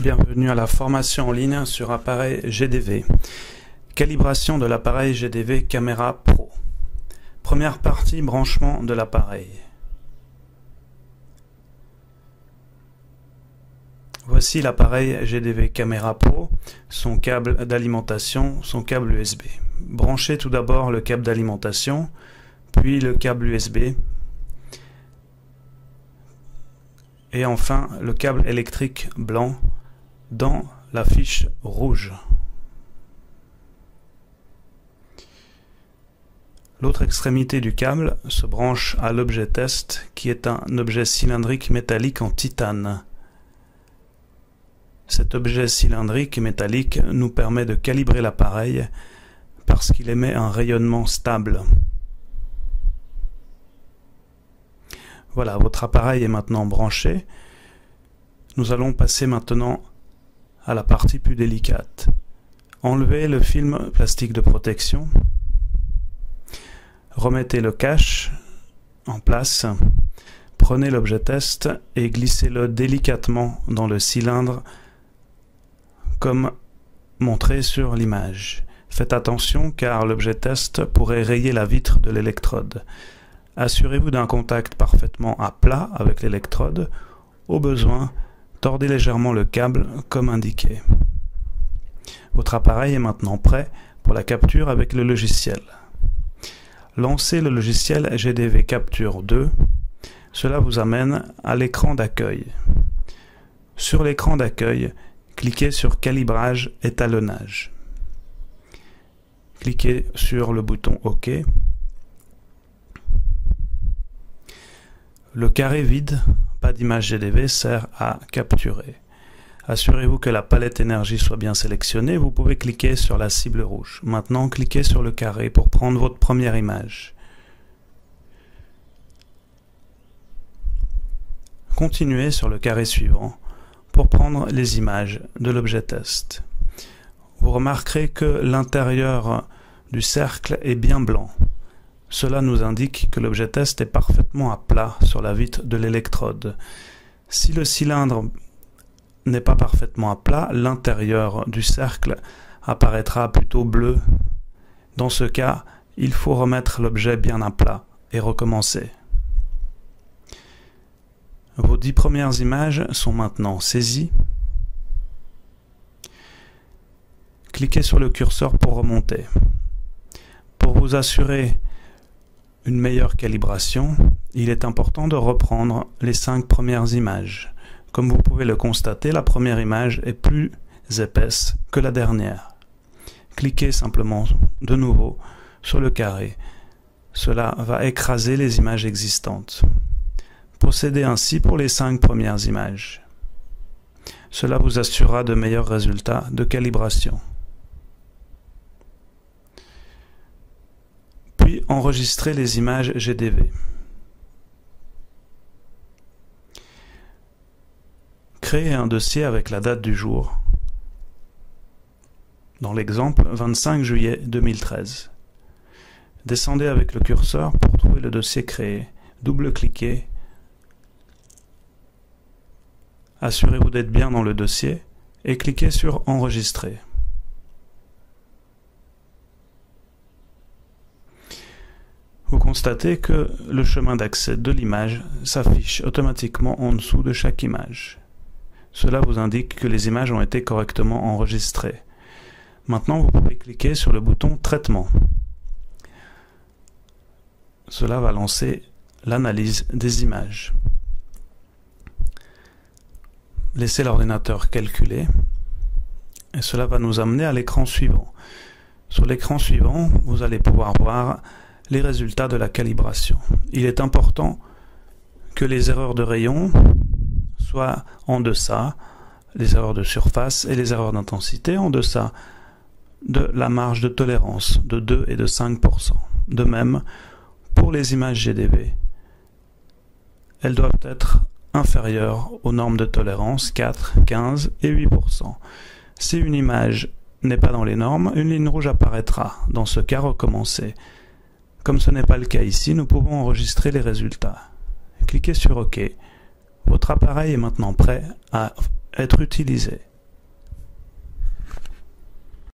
Bienvenue à la formation en ligne sur appareil GDV. Calibration de l'appareil GDV Caméra Pro. Première partie, branchement de l'appareil. Voici l'appareil GDV Caméra Pro, son câble d'alimentation, son câble USB. Branchez tout d'abord le câble d'alimentation, puis le câble USB, et enfin le câble électrique blanc dans la fiche rouge. L'autre extrémité du câble se branche à l'objet test qui est un objet cylindrique métallique en titane. Cet objet cylindrique métallique nous permet de calibrer l'appareil parce qu'il émet un rayonnement stable. Voilà, votre appareil est maintenant branché. Nous allons passer maintenant la partie plus délicate. Enlevez le film plastique de protection. Remettez le cache en place. Prenez l'objet test et glissez-le délicatement dans le cylindre comme montré sur l'image. Faites attention car l'objet test pourrait rayer la vitre de l'électrode. Assurez-vous d'un contact parfaitement à plat avec l'électrode. Au besoin, Tordez légèrement le câble comme indiqué. Votre appareil est maintenant prêt pour la capture avec le logiciel. Lancez le logiciel GDV Capture 2. Cela vous amène à l'écran d'accueil. Sur l'écran d'accueil, cliquez sur Calibrage étalonnage. Cliquez sur le bouton OK. Le carré vide d'image GDV sert à capturer. Assurez-vous que la palette énergie soit bien sélectionnée. Vous pouvez cliquer sur la cible rouge. Maintenant, cliquez sur le carré pour prendre votre première image. Continuez sur le carré suivant pour prendre les images de l'objet test. Vous remarquerez que l'intérieur du cercle est bien blanc. Cela nous indique que l'objet test est parfaitement à plat sur la vitre de l'électrode. Si le cylindre n'est pas parfaitement à plat, l'intérieur du cercle apparaîtra plutôt bleu. Dans ce cas, il faut remettre l'objet bien à plat et recommencer. Vos dix premières images sont maintenant saisies. Cliquez sur le curseur pour remonter. Pour vous assurer une meilleure calibration, il est important de reprendre les cinq premières images. Comme vous pouvez le constater, la première image est plus épaisse que la dernière. Cliquez simplement de nouveau sur le carré. Cela va écraser les images existantes. Procédez ainsi pour les cinq premières images. Cela vous assurera de meilleurs résultats de calibration. Enregistrer les images GDV. Créer un dossier avec la date du jour. Dans l'exemple 25 juillet 2013. Descendez avec le curseur pour trouver le dossier créé. Double-cliquez. Assurez-vous d'être bien dans le dossier et cliquez sur Enregistrer. Constatez que le chemin d'accès de l'image s'affiche automatiquement en dessous de chaque image. Cela vous indique que les images ont été correctement enregistrées. Maintenant, vous pouvez cliquer sur le bouton Traitement. Cela va lancer l'analyse des images. Laissez l'ordinateur calculer et cela va nous amener à l'écran suivant. Sur l'écran suivant, vous allez pouvoir voir les résultats de la calibration. Il est important que les erreurs de rayon soient en deçà, les erreurs de surface et les erreurs d'intensité en deçà de la marge de tolérance de 2 et de 5%. De même, pour les images GDV, elles doivent être inférieures aux normes de tolérance 4, 15 et 8%. Si une image n'est pas dans les normes, une ligne rouge apparaîtra. Dans ce cas, recommencer. Comme ce n'est pas le cas ici, nous pouvons enregistrer les résultats. Cliquez sur OK. Votre appareil est maintenant prêt à être utilisé.